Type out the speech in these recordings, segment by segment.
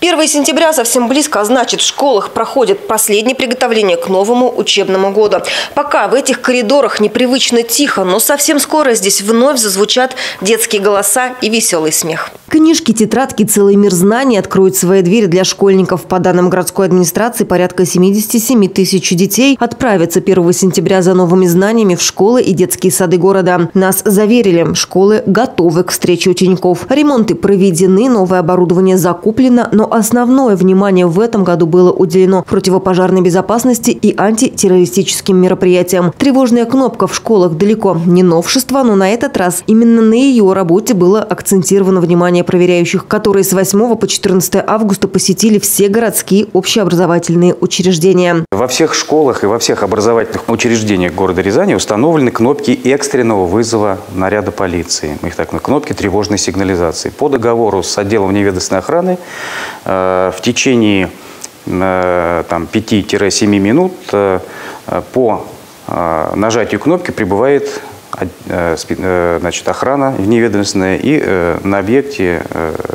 1 сентября совсем близко, а значит в школах проходит последнее приготовление к новому учебному году. Пока в этих коридорах непривычно тихо, но совсем скоро здесь вновь зазвучат детские голоса и веселый смех. Книжки, тетрадки, целый мир знаний откроют свои двери для школьников. По данным городской администрации, порядка 77 тысяч детей отправятся 1 сентября за новыми знаниями в школы и детские сады города. Нас заверили, школы готовы к встрече учеников. Ремонты проведены, новое оборудование закуплено, но основное внимание в этом году было уделено противопожарной безопасности и антитеррористическим мероприятиям. Тревожная кнопка в школах далеко не новшество, но на этот раз именно на ее работе было акцентировано внимание проверяющих, которые с 8 по 14 августа посетили все городские общеобразовательные учреждения. Во всех школах и во всех образовательных учреждениях города Рязани установлены кнопки экстренного вызова наряда полиции. Мы их так на кнопки тревожной сигнализации. По договору с отделом вневедомственной охраны в течение э, там, 5-7 минут э, по нажатию кнопки прибывает Э, э, значит, охрана вневедомственная и э, на объекте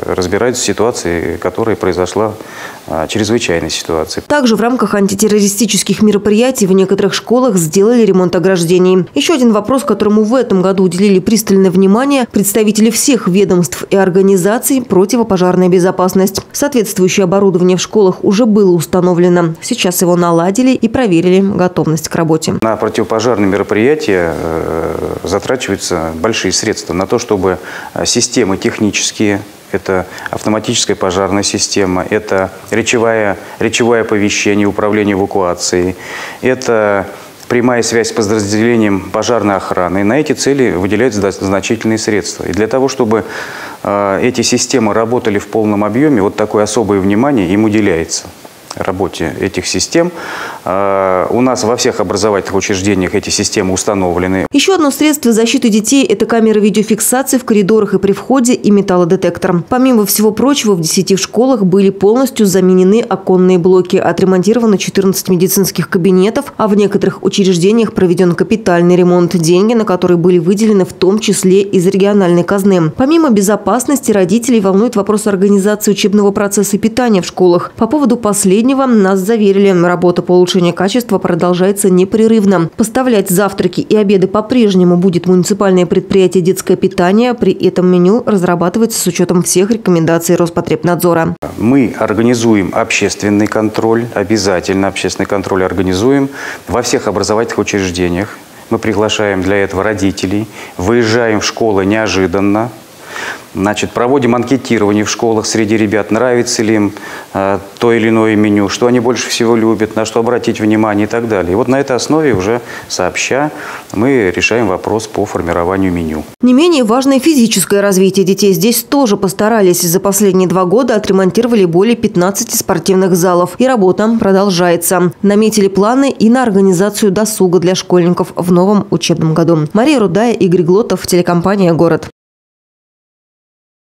разбираются ситуации, которая произошла, чрезвычайной ситуации. Также в рамках антитеррористических мероприятий в некоторых школах сделали ремонт ограждений. Еще один вопрос, которому в этом году уделили пристальное внимание представители всех ведомств и организаций – противопожарная безопасность. Соответствующее оборудование в школах уже было установлено. Сейчас его наладили и проверили готовность к работе. На противопожарные мероприятия затрачиваются большие средства на то, чтобы э, системы технические, это автоматическая пожарная система, это речевое, речевое оповещение, управление эвакуацией, это прямая связь с подразделением пожарной охраны. И на эти цели выделяются значительные средства. И для того, чтобы э, эти системы работали в полном объеме, вот такое особое внимание им уделяется работе этих систем. А, у нас во всех образовательных учреждениях эти системы установлены. Еще одно средство защиты детей – это камеры видеофиксации в коридорах и при входе и металлодетектор. Помимо всего прочего, в 10 школах были полностью заменены оконные блоки, отремонтировано 14 медицинских кабинетов, а в некоторых учреждениях проведен капитальный ремонт, деньги на которые были выделены в том числе из региональной казны. Помимо безопасности, родителей волнует вопрос организации учебного процесса и питания в школах. По поводу последнего нас заверили, работа по улучшению качества продолжается непрерывно. Поставлять завтраки и обеды по-прежнему будет муниципальное предприятие «Детское питание». При этом меню разрабатывается с учетом всех рекомендаций Роспотребнадзора. Мы организуем общественный контроль, обязательно общественный контроль организуем во всех образовательных учреждениях. Мы приглашаем для этого родителей, выезжаем в школы неожиданно, Значит, проводим анкетирование в школах среди ребят, нравится ли им э, то или иное меню, что они больше всего любят, на что обратить внимание и так далее. И вот на этой основе уже сообща мы решаем вопрос по формированию меню. Не менее важное физическое развитие детей. Здесь тоже постарались. За последние два года отремонтировали более 15 спортивных залов. И работа продолжается. Наметили планы и на организацию досуга для школьников в новом учебном году. Мария Рудая, Игорь Глотов, телекомпания «Город».